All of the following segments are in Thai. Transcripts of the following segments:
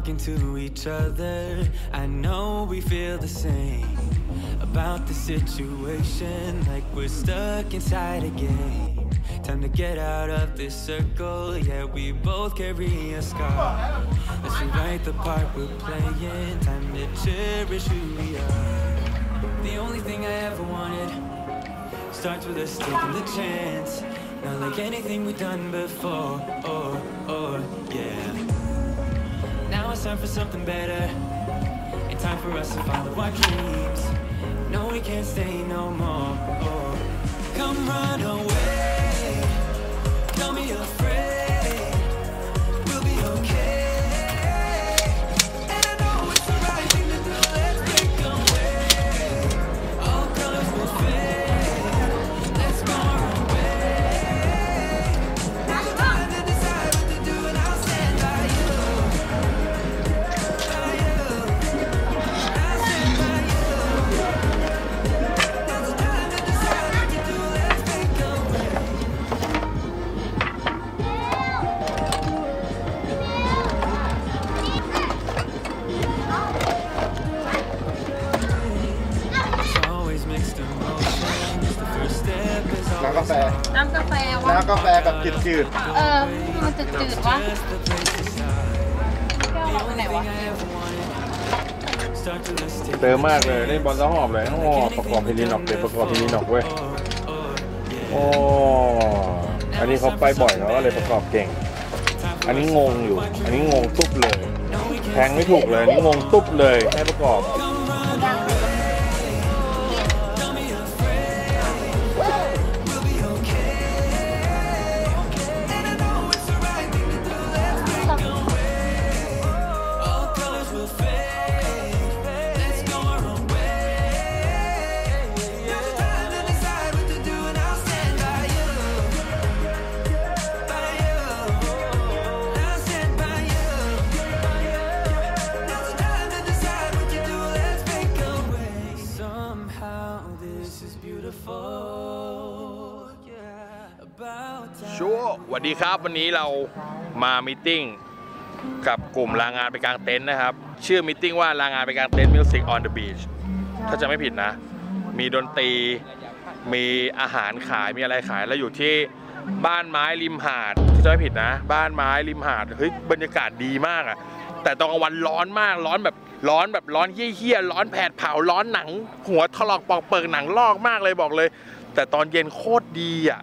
talking to each other. I know we feel the same about the situation, like we're stuck inside a game. Time to get out of this circle. Yeah, we both carry a scar. Let's rewrite the part we're playing. Time to cherish who we are. The only thing I ever wanted starts with us taking the chance. Not like anything we've done before. Oh, oh, yeah. It's time for something better. And time for us to follow our dreams. No, we can't stay no more. Come run away. Don't be afraid. เติมมากเลยเล่นบอลแล้วหอบเลยโอ้ประกอบพิลินออกเลยประกอบพิลินออกเว้ยโอ้อันนี้เขาไปบ่อยแล้วก็เลยประกอบเก่ง อันนี้งงอยู่ อันนี้งงตุ๊บเลย แทงไม่ถูกเลยอันนี้งงตุ๊บเลยให้ประกอบ ชัวสวัสดีครับ วันนี้เรามา meeting กับกลุ่มลางานไปกางเต็นท์นะครับ ชื่อ meeting ว่าลางานไปกางเต็นท์ Music on the Beach ถ้าจะไม่ผิดนะ มีดนตรี มีอาหารขาย มีอะไรขาย แล้วอยู่ที่บ้านไม้ริมหาดถ้าจะไม่ผิดนะ บ้านไม้ริมหาด เฮ้ย บรรยากาศดีมากอะแต่ตอนกลางวันร้อนมาก ร้อนแบบ ร้อนแบบร้อนเหี้ยๆร้อนแผดเผาร้อนหนัง หัวถลอกปอกเปิกหนังลอกมากเลยบอกเลย แต่ตอนเย็นโคตรดีอะ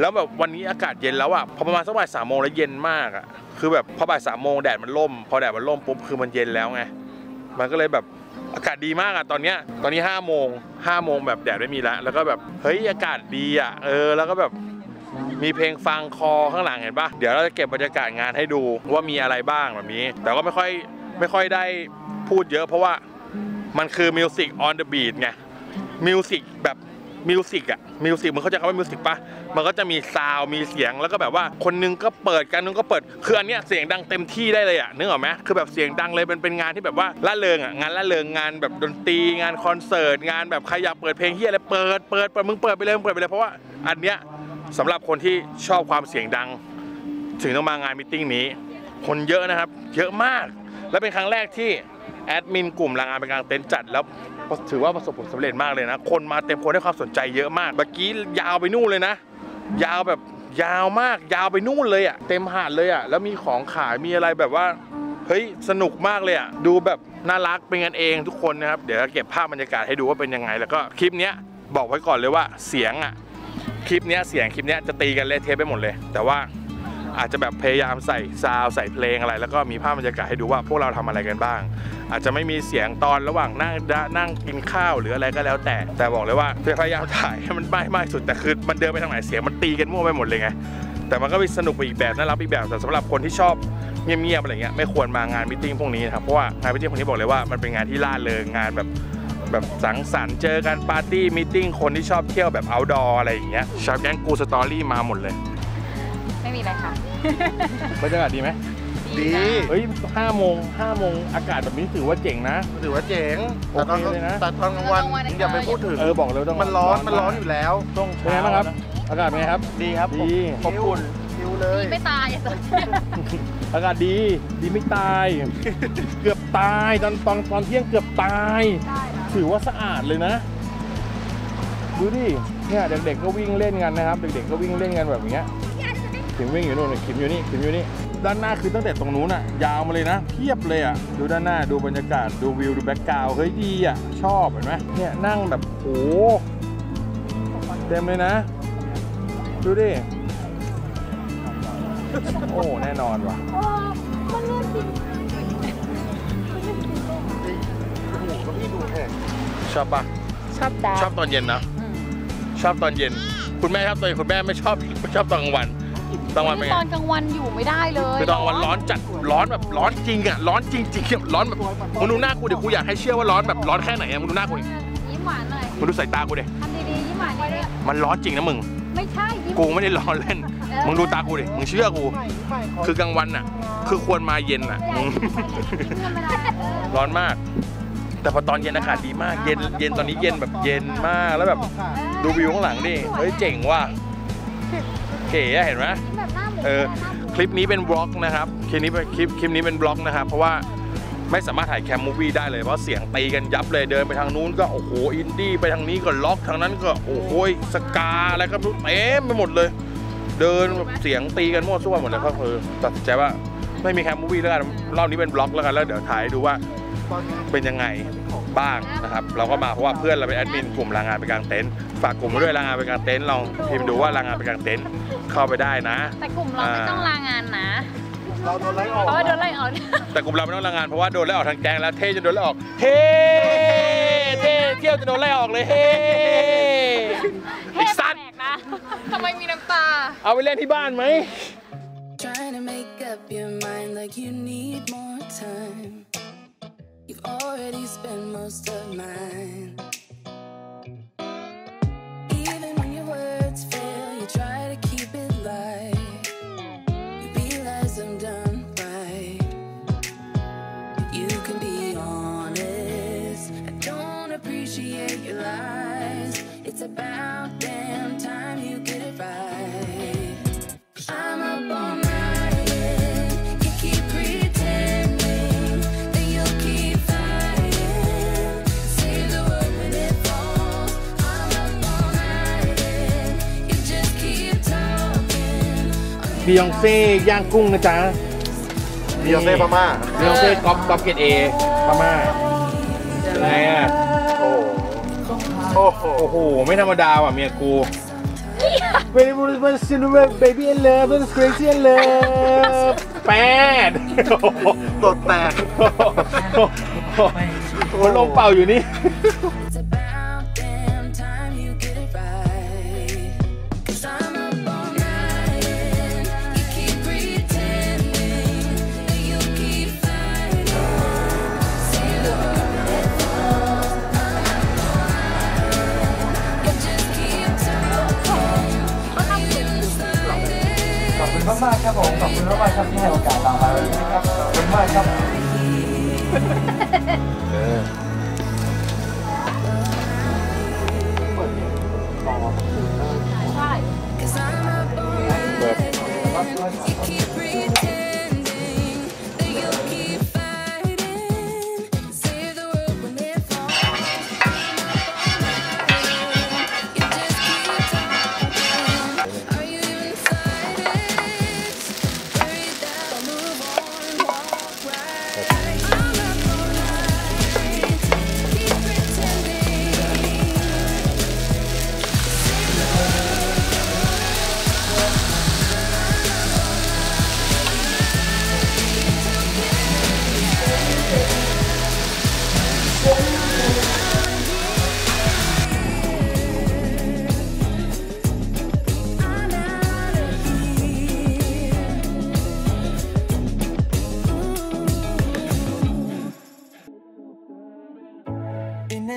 แล้วแบบวันนี้อากาศเย็นแล้วอะพอประมาณสักบ่ายสามโมงแล้วเย็นมากอะคือแบบพอบ่ายสามโมงแดดมันล่ม พอแดดมันล่มปุ๊บคือมันเย็นแล้วไงมันก็เลยแบบอากาศดีมากอะตอนเนี้ยตอนนี้ห้าโมงห้าโมงแบบแดดไม่มีแล้ว แล้วก็แบบเฮ้ยอากาศดีอะเออแล้วก็แบบมีเพลงฟังคอข้างหลังเห็นปะเดี๋ยวเราจะเก็บบรรยากาศงานให้ดูว่ามีอะไรบ้างแบบนี้ แต่ก็ไม่ค่อยไม่ค่อยได้ พูดเยอะเพราะว่ามันคือ Music on the Beat ไงมิวสิกแบบมิวสิกอะมิวสิกมันเข้าใจคำว่ามิวสิกปะมันก็จะมีซาวด์มีเสียงแล้วก็แบบว่าคนนึงก็เปิดคนนึงก็เปิด คืออันเนี้ยเสียงดังเต็มที่ได้เลยอะนึกออกไหมคือแบบเสียงดังเลยมันเป็นงานที่แบบว่าร่าเริงอะงานร่าเริงงานแบบดนตรีงานคอนเสิร์ตงานแบบใครอยากเปิดเพลงเหี้ยอะไรเปิดเปิดเปิดมึงเปิดไปเลยมึงเปิดไปเลยเพราะว่าอันเนี้ยสำหรับคนที่ชอบความเสียงดัง ถึงต้องมางาน meeting นี้ คนเยอะนะครับ เยอะมาก และเป็นครั้งแรกที่ แอดมินกลุ่มรางงานเป็นกลางเต็นท์จัดแล้วถือว่าประสบผลสำเร็จมากเลยนะ คนมาเต็มคนให้ความสนใจเยอะมากเมื่อกี้ยาวไปนู่นเลยนะ ยาวแบบยาวมากยาวไปนู่นเลยอะเต็มหาดเลยอะแล้วมีของขายมีอะไรแบบว่าเฮ้ยสนุกมากเลยอะดูแบบน่ารักเป็นกันเองทุกคนนะครับ เดี๋ยวเก็บภาพบรรยากาศให้ดูว่าเป็นยังไง แล้วก็คลิปเนี้ยบอกไว้ก่อนเลยว่าเสียงอะคลิปเนี้ยเสียงคลิปเนี้ยจะตีกันเละเทะไปหมดเลย แต่ว่า อาจจะแบบพยายามใส่ซาวใส่เพลงอะไร แล้วก็มีภาพบรรยากาศให้ดูว่าพวกเราทำอะไรกันบ้าง อาจจะไม่มีเสียงตอนระหว่างนั่งนั่งกินข้าวหรืออะไรก็แล้วแต่ แต่บอกเลยว่าพยายามถ่ายให้มันไม่มากสุดแต่คือมันเดินไปทางไหนเสียงมันตีกันมั่วไปหมดเลยไงแต่มันก็มีสนุกไปอีกแบบน่ารักอีกแบบแต่สำหรับคนที่ชอบเงียบๆอะไรเงี้ยไม่ควรมางาน meeting พวกนี้นะครับเพราะว่างาน meeting พวกนี้บอกเลยว่ามันเป็นงานที่ร่าเริงงานแบบแบบสังสรรค์เจอกันปาร์ตี้ meeting คนที่ชอบเที่ยวแบบ outdoor อะไรอย่างเงี้ยชาวแก๊ง GuStory มาหมดเลย ไม่มีอะไรค่ะ บรรยากาศดีไหมดี เฮ้ยห้าโมงห้าโมงอากาศแบบนี้ถือว่าเจ๋งนะ ถือว่าเจ๋งแต่ตอนโอเคเลยนะ แต่ตอนกลางวันอย่าไปพูดถึง เออบอกเลยต้องมันร้อนมันร้อนอยู่แล้วต้องเป็นไงบ้างครับ อากาศเป็นไงครับ ดีครับดี อบอุ่นฟิวเลยไม่ตายอะตอนนี้อากาศดี ดีไม่ตาย เกือบตายตอนตอนตอนเที่ยงเกือบตายได้นะถือว่าสะอาดเลยนะ ดูดิ เนี่ยเด็กๆก็วิ่งเล่นกันนะครับ เด็กๆก็วิ่งเล่นกันแบบเนี้ย ขิมวิ่งอยู่นู่นขิมอยู่นี่ขิมอยู่นี่ด้านหน้าคือตั้งแต่ตรงนู้นอะยาวมาเลยนะเพียบเลยอะดูด้านหน้าดูบรรยากาศดูวิวดูแบ็กกราวด์เฮ้ยดีอะชอบเห็นไหมเนี่ยนั่งแบบโอ้โหเต็มเลยนะ ดูดิโอ้แน่นอนว่ะโอ้มันเลือดจริงชอบปะชอบดาชอบตอนเย็นนะ ชอบตอนเย็น คุณแม่ชอบตอนเย็นคุณแม่ไม่ชอบไม่ชอบตอนกลางวันตอน กลางวันเป็นไง ตอนกลางวันอยู่ไม่ได้เลยคือตอนกลางวันร้อนจัดร้อนแบบร้อนจริงอะร้อนจริงๆอะร้อนแบบมึงดูหน้ากูเดี๋ยวกูอยากให้เชื่อว่าร้อนแบบร้อนแค่ไหนอะมึงดูหน้ากูดิยิ้มหวานหน่อยมึงดูสายตากูดิทำดีๆยิ้มหวานดิมันร้อนจริงนะมึง ไม่ใช่ยิ้มกูไม่ได้ร้อนเล่น มึงดูตากูดิ มึงเชื่อกู คือกลางวันน่ะคือควรมาเย็นน่ะมึงยิ้มธรรมดาเออร้อนมาก แต่พอตอนเย็นอากาศดีมาก เย็น เย็นตอนนี้เย็นแบบเย็นมาก แล้วแบบดูวิวข้างหลังดิ เฮ้ยเจ๋งว่ะ เก๋อะเห็นไหม เออคลิปนี้เป็น vlog นะครับคลิปนี้เป็นคลิปคลิปนี้เป็น vlog นะครับ เพราะว่าไม่สามารถถ่าย camp movie ได้เลยเพราะเสียงตีกันยับเลยเดินไปทางนู้นก็โอ้โหอินดี้ไปทางนี้ก็ล็อกทางนั้นก็โอ้โห ska อะไรก็ไม่รู้เต็มไปหมดเลย เดินแบบเสียงตีกันมั่วซั่วหมดเลยก็คือตัดสินใจว่าไม่มีแคมมูวี่แล้วกันรอบนี้เป็นบล็อกแล้วกันแล้วเดี๋ยวถ่ายดูว่าเป็นยังไงบ้างนะครับ เราก็มาเพราะว่าเพื่อนเราเป็นแอดมินกลุ่มแรางงานไปกลางเต็นท์ ฝากกลุ่มไว้ด้วยแรางงานไปกลางเต็นท์ลองพิมพ์ดูว่าแรางงานไปกลางเต็นท์เข้าไปได้นะ แต่กลุ่มเราไม่ต้องลางานนะเราโดนไล่ออกเพราะว่าโดนไล่ออกแต่กลุ่มเราไม่ต้องรางงานเพราะว่าโดนไล่ออกทางแกงแล้วเท่จะโดนไล่ออกเฮ้เท่เที่ยวจะโดนไล่ออกเลยเฮ้ไอ้สัตว์แปลกนะทำไมมีน้ำตา เอาไปเล่นที่บ้านไหม Trying to make up your mind like you need more time. You've already spent most of mine. บียองเซ่ย่างกุ้งนะจ๊ะบียองเซ่พม่าบียองเซ่ก๊อปก๊อปเกรด A พม่าไงอะโอ้โอ้โหโอ้โห ไม่ธรรมดาว่ะเมียกู Very good, very silver, baby in love, very crazy in love แปดตดแตกหัวลมเป่าอยู่นี่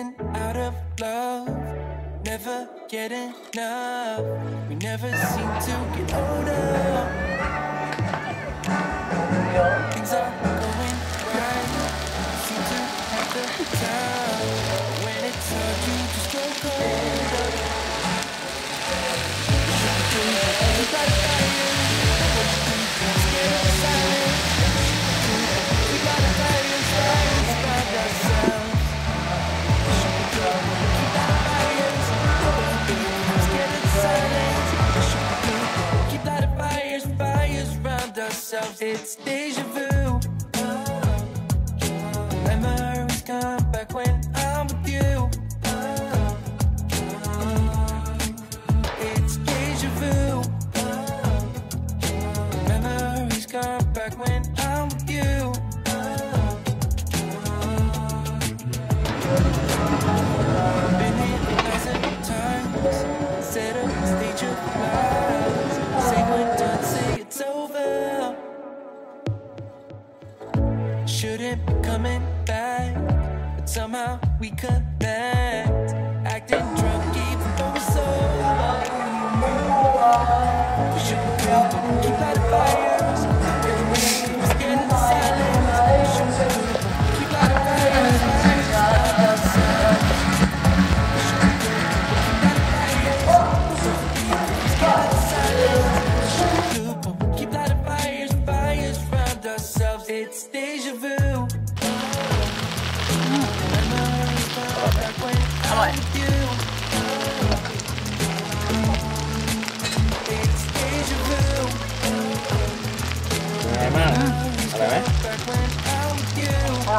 In out of love, never get enough. We never seem to get older. Things are going right. Seem to have the time. It's still back, but somehow we connect. Acting drunk even though we're sober. We should be but we keep lighting fires.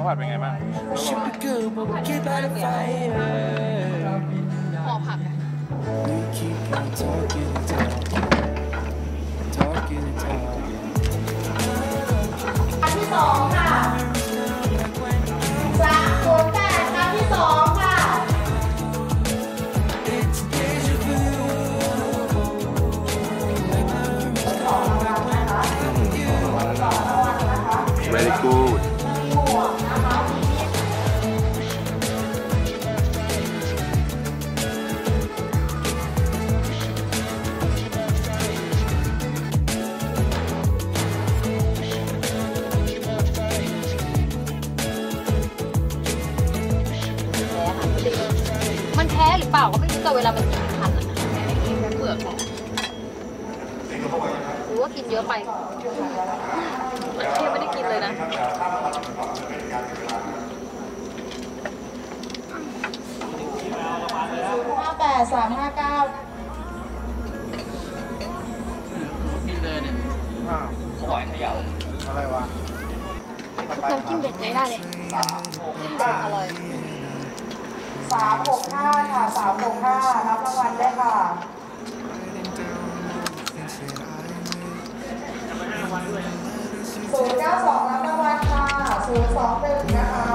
ข้าวผัดเป็นไงบ้างหอผักอันที่สองค่ะสามศูนย์แปดครั้ที่สองค่ะสานะคะสองราะะ very good เปล่าก็ไม่รู้แต่เวลามันกินทันอะเปลือกอะหรือว่ากินเยอะไปยังไม่ได้กินเลยนะห้าแปดสามห้าเก้าน้ำจิ้มเด็ดใช้ได้เลยอร่อย สามหกห้าค่ะสามหกห้ารับรางวัลได้ค่ะศูนย์เก้าสองรับรางวัลค่ะศูนย์สองหนึ่งนะคะ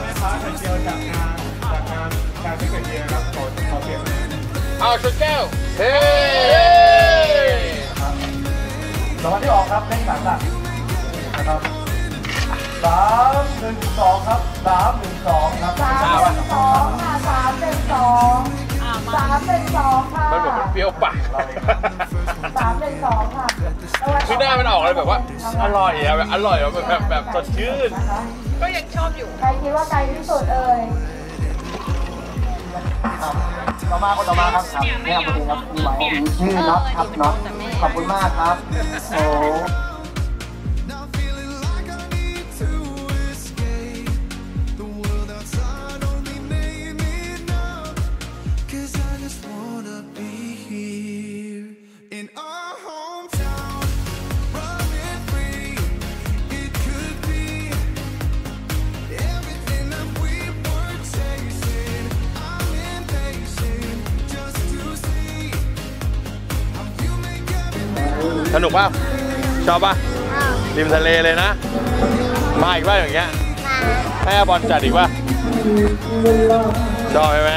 แม่ค้าไข่เจียวจากงานจากงานการเป็นไข่เจียวครับขอขอเปลี่ยนเอาชนแก้วเฮ้รางวัลที่ออกครับเลขสามหลักนะครับสามหนึ่งสองครับสามหนึ่งสองครับสามหนึ่งสองค่ะสามหนึ่งสองสามหนึ่งสองค่ะมันแบบมันเปรี้ยวปากสามหนึ่งสองค่ะคือหน้ามันออกเลยแบบว่า อร่อยอะแบบอร่อยอะแบบแบบแบบสดชื่น ก็ยังชอบอยู่ ใครคิดว่าไกลที่สุดเอ่ยต่อมาคนต่อมาครับครับแม่เอาไปครับมีหมายถึงชื่อน็อตครับน็อตขอบคุณมากครับโอ้ สนุกป่ะชอบป่ะริมทะเลเลยนะ มาอีกป่ะอย่างเงี้ยให้อาบอลจัดอีกป่ะชอบไหม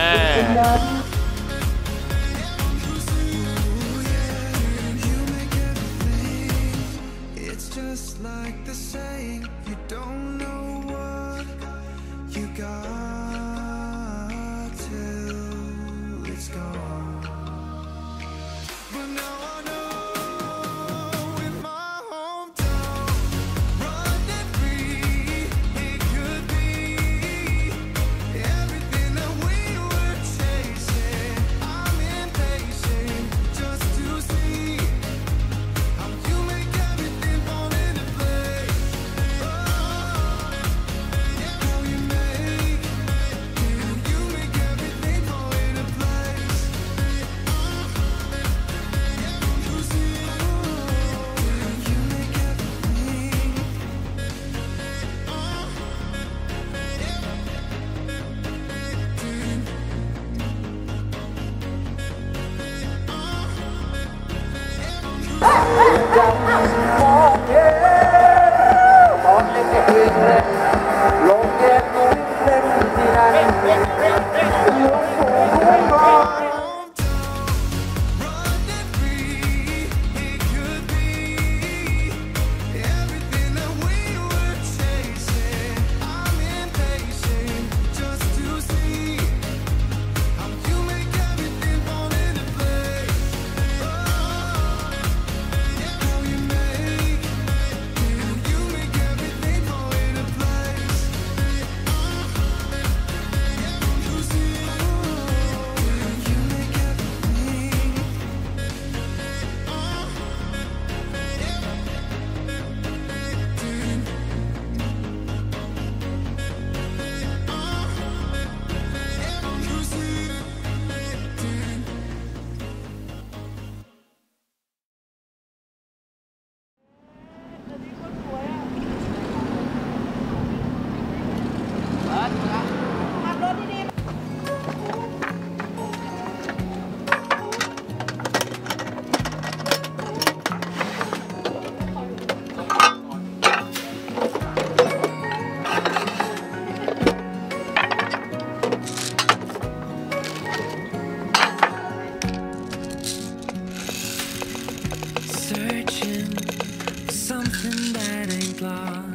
love.